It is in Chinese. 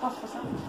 哦好像。